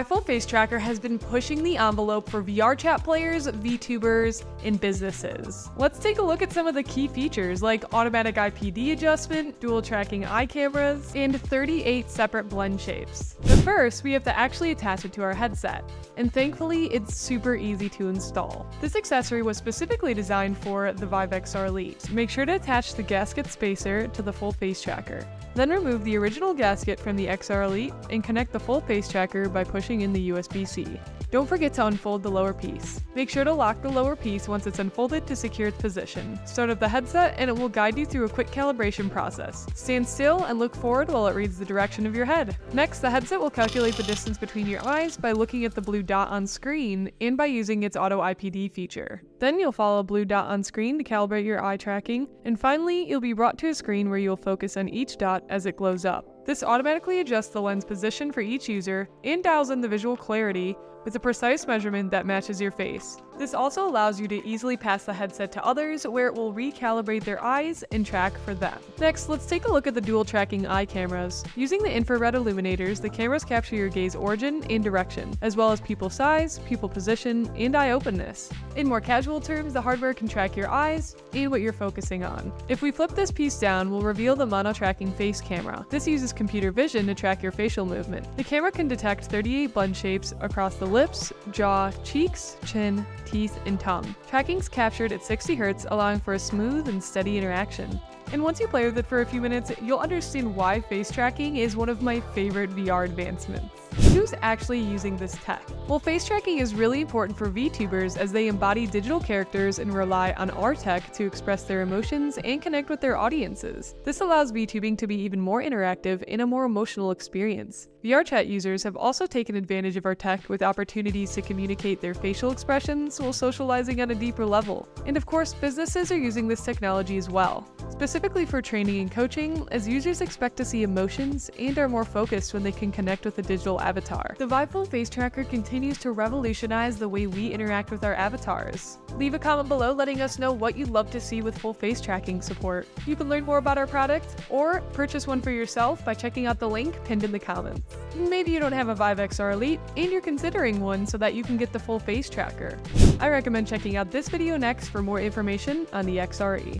Full Face Tracker has been pushing the envelope for VRChat players, VTubers, and businesses. Let's take a look at some of the key features like automatic IPD adjustment, dual tracking eye cameras, and 38 separate blend shapes. First, we have to actually attach it to our headset, and thankfully it's super easy to install. This accessory was specifically designed for the Vive XR Elite. Make sure to attach the gasket spacer to the full face tracker. Then remove the original gasket from the XR Elite and connect the full face tracker by pushing in the USB-C. Don't forget to unfold the lower piece. Make sure to lock the lower piece once it's unfolded to secure its position. Start up the headset and it will guide you through a quick calibration process. Stand still and look forward while it reads the direction of your head. Next, the headset will calculate the distance between your eyes by looking at the blue dot on screen and by using its auto IPD feature. Then you'll follow a blue dot on screen to calibrate your eye tracking, and finally, you'll be brought to a screen where you'll focus on each dot as it glows up. This automatically adjusts the lens position for each user and dials in the visual clarity with a precise measurement that matches your face. This also allows you to easily pass the headset to others where it will recalibrate their eyes and track for them. Next, let's take a look at the dual tracking eye cameras. Using the infrared illuminators, the cameras capture your gaze origin and direction, as well as pupil size, pupil position, and eye openness. In more casual terms, the hardware can track your eyes and what you're focusing on. If we flip this piece down, we'll reveal the mono tracking face camera. This uses computer vision to track your facial movement. The camera can detect 38 blend shapes across the lips, jaw, cheeks, chin, teeth, and tongue. Tracking's captured at 60 Hz, allowing for a smooth and steady interaction. And once you play with it for a few minutes, you'll understand why face tracking is one of my favorite VR advancements. Who's actually using this tech? Well, face tracking is really important for VTubers as they embody digital characters and rely on our tech to express their emotions and connect with their audiences. This allows VTubing to be even more interactive and a more emotional experience. VRChat users have also taken advantage of our tech with opportunities to communicate their facial expressions while socializing on a deeper level. And of course, businesses are using this technology as well, specifically for training and coaching, as users expect to see emotions and are more focused when they can connect with a digital avatar. The Vive Full Face Tracker continues to revolutionize the way we interact with our avatars. Leave a comment below letting us know what you'd love to see with full face tracking support. You can learn more about our product or purchase one for yourself by checking out the link pinned in the comments. Maybe you don't have a Vive XR Elite and you're considering one so that you can get the full face tracker. I recommend checking out this video next for more information on the XRE.